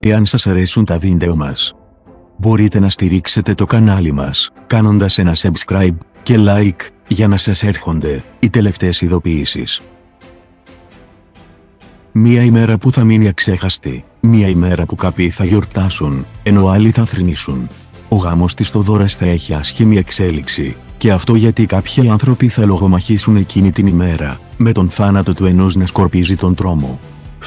Εάν σας αρέσουν τα βίντεο μας, μπορείτε να στηρίξετε το κανάλι μας, κάνοντας ένα subscribe και like, για να σας έρχονται οι τελευταίες ειδοποιήσεις. Μία ημέρα που θα μείνει αξέχαστη, μία ημέρα που κάποιοι θα γιορτάσουν, ενώ άλλοι θα θρυνήσουν. Ο γάμος της Θοδόρας θα έχει άσχημη εξέλιξη, και αυτό γιατί κάποιοι άνθρωποι θα λογομαχήσουν εκείνη την ημέρα, με τον θάνατο του ενός να σκορπίζει τον τρόμο.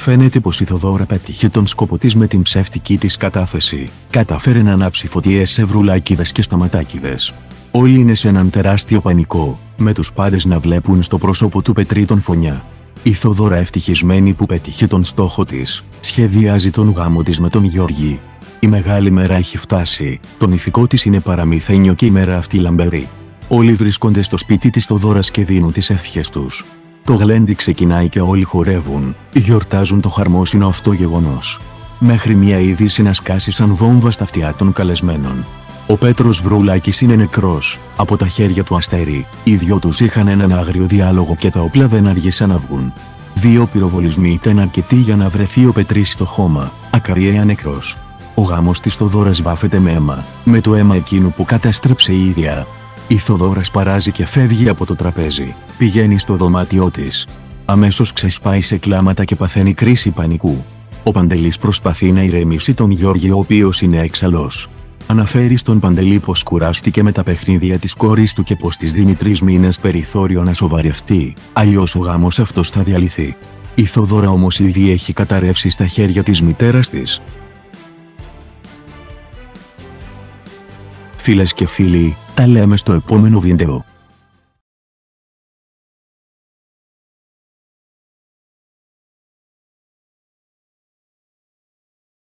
Φαίνεται πως η Θοδόρα πέτυχε τον σκοπό της με την ψεύτικη της κατάθεση. Κατάφερε να ανάψει φωτιές σε βρουλάκιδες και σταματάκιδες. Όλοι είναι σε έναν τεράστιο πανικό, με τους πάντες να βλέπουν στο πρόσωπο του Πετρί τον φωνιά. Η Θοδόρα ευτυχισμένη που πέτυχε τον στόχο της, σχεδιάζει τον γάμο της με τον Γιώργη. Η μεγάλη μέρα έχει φτάσει, το νηφικό της είναι παραμυθένιο και η μέρα αυτή λαμπερή. Όλοι βρίσκονται στο σπίτι της Θοδόρας και δίνουν τις ευχές τους. Το γλέντι ξεκινάει και όλοι χορεύουν, γιορτάζουν το χαρμόσυνο αυτό γεγονός. Μέχρι μια είδηση να σκάσει σαν βόμβα στα αυτιά των καλεσμένων. Ο Πέτρος Βρουλάκης είναι νεκρός, από τα χέρια του Αστέρι, οι δυο τους είχαν έναν άγριο διάλογο και τα όπλα δεν αργήσαν να βγουν. Δύο πυροβολισμοί ήταν αρκετοί για να βρεθεί ο Πετρής στο χώμα, ακαριέα νεκρός. Ο γάμος της Θοδόρας βάφεται με αίμα, με το αίμα εκείνου που κατέστρεψε η ίδια. Η Θοδόρα παράζει και φεύγει από το τραπέζι, πηγαίνει στο δωμάτιό της. Αμέσως ξεσπάει σε κλάματα και παθαίνει κρίση πανικού. Ο Παντελής προσπαθεί να ηρεμήσει τον Γιώργη ο οποίος είναι εξαλός. Αναφέρει στον Παντελή πως κουράστηκε με τα παιχνίδια της κόρης του και πως της δίνει τρεις μήνες περιθώριο να σοβαρευτεί, αλλιώς ο γάμος αυτός θα διαλυθεί. Η Θοδόρα όμως ήδη έχει καταρρεύσει στα χέρια της μητέρας της. Φίλες και φίλοι, τα λέμε στο επόμενο βίντεο.